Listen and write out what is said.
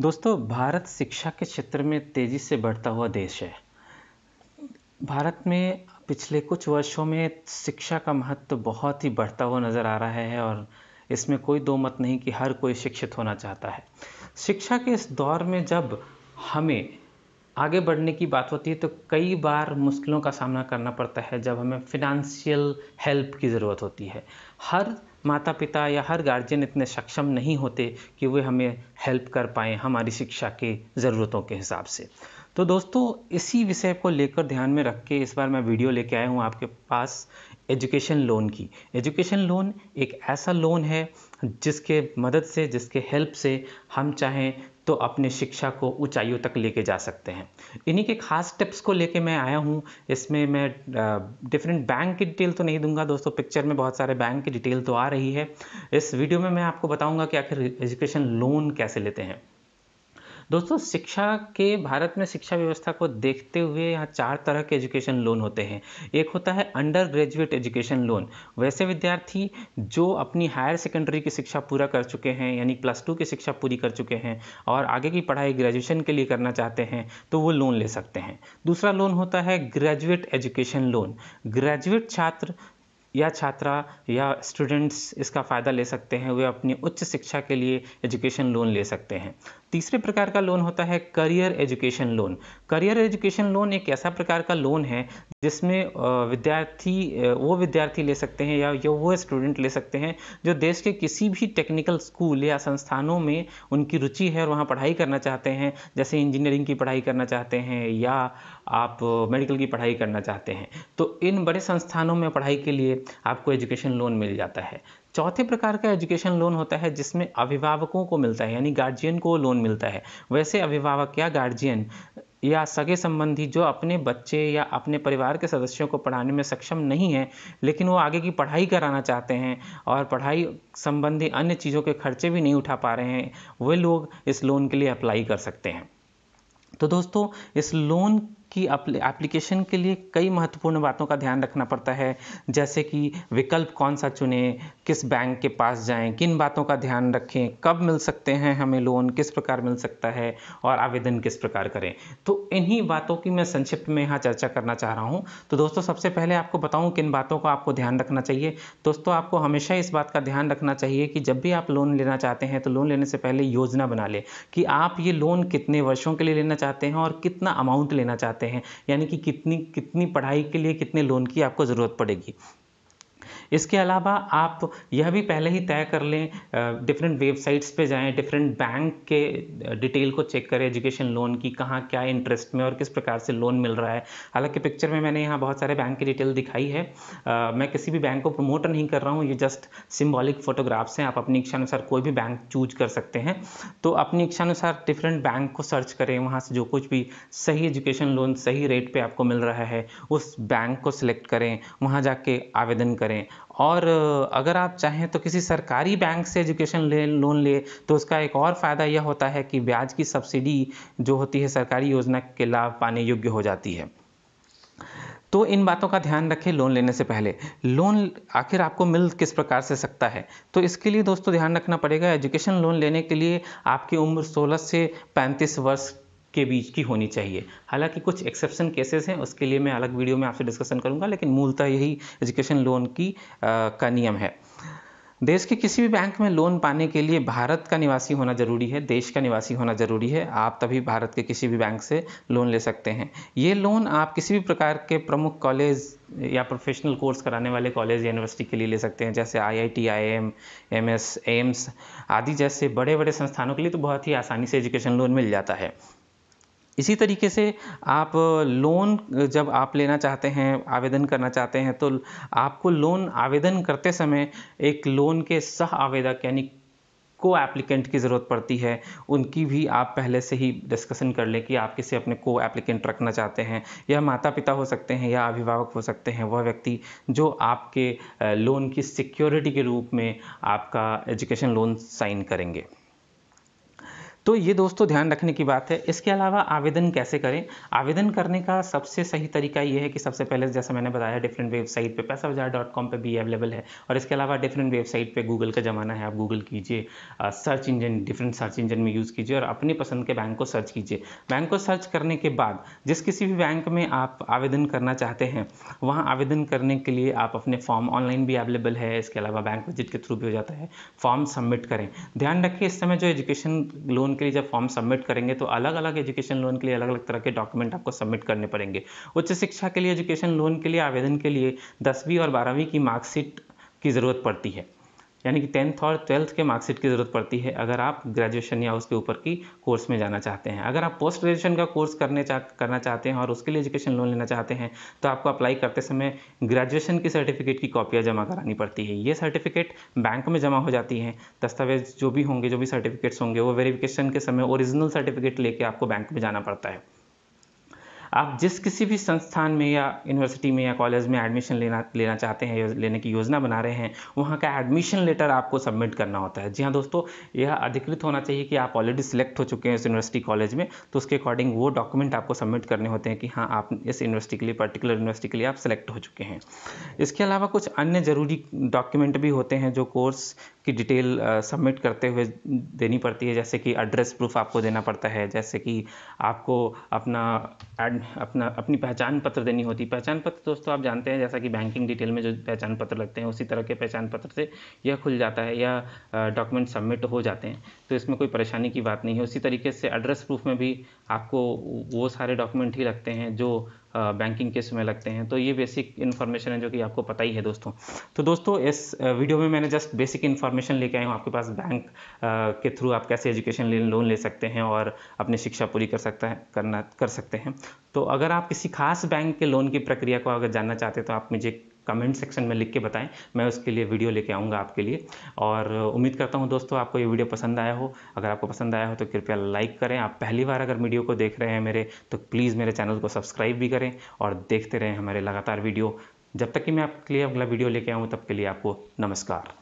दोस्तों, भारत शिक्षा के क्षेत्र में तेज़ी से बढ़ता हुआ देश है। भारत में पिछले कुछ वर्षों में शिक्षा का महत्व बहुत ही बढ़ता हुआ नज़र आ रहा है और इसमें कोई दो मत नहीं कि हर कोई शिक्षित होना चाहता है। शिक्षा के इस दौर में जब हमें आगे बढ़ने की बात होती है तो कई बार मुश्किलों का सामना करना पड़ता है जब हमें फिनंशियल हेल्प की ज़रूरत होती है। हर माता पिता या हर गार्जियन इतने सक्षम नहीं होते कि वे हमें हेल्प कर पाएँ हमारी शिक्षा के ज़रूरतों के हिसाब से। तो दोस्तों, इसी विषय को लेकर ध्यान में रख के इस बार मैं वीडियो लेके आया हूँ आपके पास एजुकेशन लोन की। एजुकेशन लोन एक ऐसा लोन है जिसके मदद से, जिसके हेल्प से हम चाहें तो अपने शिक्षा को ऊंचाइयों तक लेके जा सकते हैं। इन्हीं के खास टिप्स को लेके मैं आया हूँ। इसमें मैं डिफरेंट बैंक की डिटेल तो नहीं दूँगा दोस्तों। पिक्चर में बहुत सारे बैंक की डिटेल तो आ रही है। इस वीडियो में मैं आपको बताऊँगा कि आखिर एजुकेशन लोन कैसे लेते हैं। दोस्तों, शिक्षा के भारत में शिक्षा व्यवस्था को देखते हुए यहाँ चार तरह के एजुकेशन लोन होते हैं। एक होता है अंडर ग्रेजुएट एजुकेशन लोन वैसे विद्यार्थी जो अपनी हायर सेकेंडरी की शिक्षा पूरा कर चुके हैं, यानी प्लस टू की शिक्षा पूरी कर चुके हैं और आगे की पढ़ाई ग्रेजुएशन के लिए करना चाहते हैं तो वो लोन ले सकते हैं। दूसरा लोन होता है ग्रेजुएट एजुकेशन लोन ग्रेजुएट छात्र या छात्रा या स्टूडेंट्स इसका फ़ायदा ले सकते हैं, वे अपनी उच्च शिक्षा के लिए एजुकेशन लोन ले सकते हैं। तीसरे प्रकार का लोन होता है career education loan career education loan एक ऐसा प्रकार का लोन है जिसमें विद्यार्थी वो विद्यार्थी ले सकते हैं या वो स्टूडेंट ले सकते हैं जो देश के किसी भी टेक्निकल स्कूल या संस्थानों में उनकी रुचि है और वहाँ पढ़ाई करना चाहते हैं. जैसे इंजीनियरिंग की पढ़ाई करना चाहते हैं या आप मेडिकल की पढ़ाई करना चाहते हैं. तो इन बड़े संस्थानों में पढ़ाई के लिए आपको एजुकेशन लोन मिल जाता है. चौथे प्रकार का एजुकेशन लोन होता है, जिसमें अभिभावकों को मिलता है, यानी गार्जियन को लोन मिलता है। वैसे अभिभावक या गार्जियन या सगे संबंधी जो अपने बच्चे या अपने परिवार के सदस्यों को पढ़ाने में सक्षम नहीं है, लेकिन वो आगे की पढ़ाई कराना चाहते हैं और पढ़ाई संबंधी अन्य चीज़ों के खर्चे भी नहीं उठा पा रहे हैं, वे लोग इस लोन के लिए अप्लाई कर सकते हैं। तो दोस्तों, इस लोन की एप्लीकेशन के लिए कई महत्वपूर्ण बातों का ध्यान रखना पड़ता है। जैसे कि विकल्प कौन सा चुने, किस बैंक के पास जाएँ, किन बातों का ध्यान रखें, कब मिल सकते हैं हमें लोन किस प्रकार मिल सकता है और आवेदन किस प्रकार करें। तो इन्हीं बातों की मैं संक्षिप्त में यहाँ चर्चा करना चाह रहा हूँ। तो दोस्तों, सबसे पहले आपको बताऊँ किन बातों का आपको ध्यान रखना चाहिए। दोस्तों, आपको हमेशा इस बात का ध्यान रखना चाहिए कि जब भी आप लोन लेना चाहते हैं तो लोन लेने से पहले योजना बना ले कि आप ये लोन कितने वर्षों के लिए लेना चाहते हैं और कितना अमाउंट लेना चाहते चाहते हैं। यानी कि कितनी कितनी पढ़ाई के लिए कितने लोन की आपको ज़रूरत पड़ेगी। इसके अलावा आप यह भी पहले ही तय कर लें डिफरेंट वेबसाइट्स पे जाएँ डिफरेंट बैंक के डिटेल को चेक करें एजुकेशन लोन की कहाँ क्या इंटरेस्ट में और किस प्रकार से लोन मिल रहा है। हालाँकि पिक्चर में मैंने यहाँ बहुत सारे बैंक की डिटेल दिखाई है। आ, मैं किसी भी बैंक को प्रमोट नहीं कर रहा हूँ ये जस्ट सिम्बॉलिक फोटोग्राफ्स हैं आप अपनी इच्छानुसार कोई भी बैंक चूज़ कर सकते हैं। तो अपनी इच्छानुसार डिफरेंट बैंक को सर्च करें वहाँ से जो कुछ भी सही एजुकेशन लोन सही रेट पर आपको मिल रहा है उस बैंक को सिलेक्ट करें वहाँ जाके आवेदन करें। और अगर आप चाहें तो किसी सरकारी बैंक से एजुकेशन ले लोन ले तो उसका एक और फ़ायदा यह होता है कि ब्याज की सब्सिडी जो होती है सरकारी योजना के लाभ पाने योग्य हो जाती है। तो इन बातों का ध्यान रखें लोन लेने से पहले। लोन आखिर आपको मिल किस प्रकार से सकता है? तो इसके लिए दोस्तों ध्यान रखना पड़ेगा एजुकेशन लोन लेने के लिए आपकी उम्र 16 से 35 वर्ष के बीच की होनी चाहिए। हालाँकि कुछ एक्सेप्शन केसेस हैं उसके लिए मैं अलग वीडियो में आपसे डिस्कशन करूँगा लेकिन मूलतः यही एजुकेशन लोन की आ, का नियम है। देश के किसी भी बैंक में लोन पाने के लिए भारत का निवासी होना ज़रूरी है देश का निवासी होना ज़रूरी है। आप तभी भारत के किसी भी बैंक से लोन ले सकते हैं। ये लोन आप किसी भी प्रकार के प्रमुख कॉलेज या प्रोफेशनल कोर्स कराने वाले कॉलेज यूनिवर्सिटी के लिए ले सकते हैं जैसे I I T I M M S AIIMS आदि जैसे बड़े बड़े संस्थानों के लिए तो बहुत ही आसानी से एजुकेशन लोन मिल जाता है। इसी तरीके से आप लोन जब आप लेना चाहते हैं, आवेदन करना चाहते हैं तो आपको लोन आवेदन करते समय एक लोन के सह आवेदक, यानी को एप्लीकेंट की ज़रूरत पड़ती है। उनकी भी आप पहले से ही डिस्कशन कर लें कि आप किसे अपने को एप्लीकेंट रखना चाहते हैं। या माता पिता हो सकते हैं या अभिभावक हो सकते हैं। वह व्यक्ति जो आपके लोन की सिक्योरिटी के रूप में आपका एजुकेशन लोन साइन करेंगे। तो ये दोस्तों ध्यान रखने की बात है। इसके अलावा आवेदन कैसे करें? आवेदन करने का सबसे सही तरीका ये है कि सबसे पहले जैसे मैंने बताया डिफरेंट वेबसाइट पे पैसा बाज़ार डॉट कॉम पर भी अवेलेबल है और इसके अलावा डिफरेंट वेबसाइट पे गूगल का ज़माना है। आप गूगल कीजिए search engine different search engine में यूज़ कीजिए और अपनी पसंद के बैंक को सर्च कीजिए। बैंक को सर्च करने के बाद जिस किसी भी बैंक में आप आवेदन करना चाहते हैं, वहाँ आवेदन करने के लिए आप अपने फॉर्म ऑनलाइन भी अवेलेबल है। इसके अलावा बैंक विज़िट के थ्रू भी हो जाता है। फॉर्म सबमिट करें। ध्यान रखिए इस समय जो एजुकेशन लोन के लिए जब फॉर्म सबमिट करेंगे तो अलग अलग एजुकेशन लोन के लिए अलग अलग तरह के डॉक्यूमेंट आपको सबमिट करने पड़ेंगे। उच्च शिक्षा के लिए एजुकेशन लोन के लिए, आवेदन के लिए दसवीं और बारहवीं की मार्कशीट की ज़रूरत पड़ती है। यानी कि टेंथ और ट्वेल्थ के मार्कशीट की ज़रूरत पड़ती है अगर आप ग्रेजुएशन या उसके ऊपर की कोर्स में जाना चाहते हैं। अगर आप पोस्ट ग्रेजुएशन का कोर्स करने चाह करना चाहते हैं और उसके लिए एजुकेशन लोन लेना चाहते हैं तो आपको अप्लाई करते समय ग्रेजुएशन की सर्टिफिकेट की कॉपियाँ जमा करानी पड़ती है। ये सर्टिफिकेट बैंक में जमा हो जाती हैं। दस्तावेज़ जो भी होंगे, जो भी सर्टिफिकेट्स होंगे, वो वेरिफिकेशन के समय ओरिजिनल सर्टिफिकेट लेके आपको बैंक में जाना पड़ता है। आप जिस किसी भी संस्थान में या यूनिवर्सिटी में या कॉलेज में एडमिशन लेना लेना चाहते हैं लेने की योजना बना रहे हैं, वहाँ का एडमिशन लेटर आपको सबमिट करना होता है। जी हाँ दोस्तों, यह अधिकृत होना चाहिए कि आप ऑलरेडी सिलेक्ट हो चुके हैं इस यूनिवर्सिटी कॉलेज में तो उसके अकॉर्डिंग वो डॉक्यूमेंट आपको सबमिट करने होते हैं कि हाँ आप इस यूनिवर्सिटी के लिए पर्टिकुलर यूनिवर्सिटी के लिए आप सिलेक्ट हो चुके हैं। इसके अलावा कुछ अन्य ज़रूरी डॉक्यूमेंट भी होते हैं जो कोर्स की डिटेल सबमिट करते हुए देनी पड़ती है। जैसे कि एड्रेस प्रूफ आपको देना पड़ता है। जैसे कि आपको अपना एड अपना, अपनी पहचान पत्र देनी होती। है पहचान पत्र दोस्तों आप जानते हैं, जैसा कि बैंकिंग डिटेल में जो पहचान पत्र लगते हैं, उसी तरह के पहचान पत्र से यह खुल जाता है या डॉक्यूमेंट सबमिट हो जाते हैं। तो इसमें कोई परेशानी की बात नहीं है। उसी तरीके से एड्रेस प्रूफ में भी आपको वो सारे डॉक्यूमेंट ही लगते हैं जो बैंकिंग के समय लगते हैं। तो ये बेसिक इन्फॉर्मेशन है जो कि आपको पता ही है दोस्तों। तो दोस्तों, इस वीडियो में मैंने जस्ट बेसिक इन्फॉर्मेशन लेके आया हूँ। आपके पास बैंक के थ्रू आप कैसे एजुकेशन लोन ले सकते हैं और अपनी शिक्षा पूरी कर सकता है, करना, कर सकते हैं। तो अगर आप किसी खास बैंक के लोन की प्रक्रिया को अगर जानना चाहते हैं तो आप मुझे कमेंट सेक्शन में लिख के बताएँ। मैं उसके लिए वीडियो लेके आऊँगा आपके लिए। और उम्मीद करता हूँ दोस्तों, आपको ये वीडियो पसंद आया हो। अगर आपको पसंद आया हो तो कृपया लाइक करें। आप पहली बार अगर वीडियो को देख रहे हैं मेरे तो प्लीज़ मेरे चैनल को सब्सक्राइब भी करें और देखते रहें हमारे लगातार वीडियो जब तक कि मैं आपके लिए अगला वीडियो लेके आऊँ, तब के लिए आपको नमस्कार।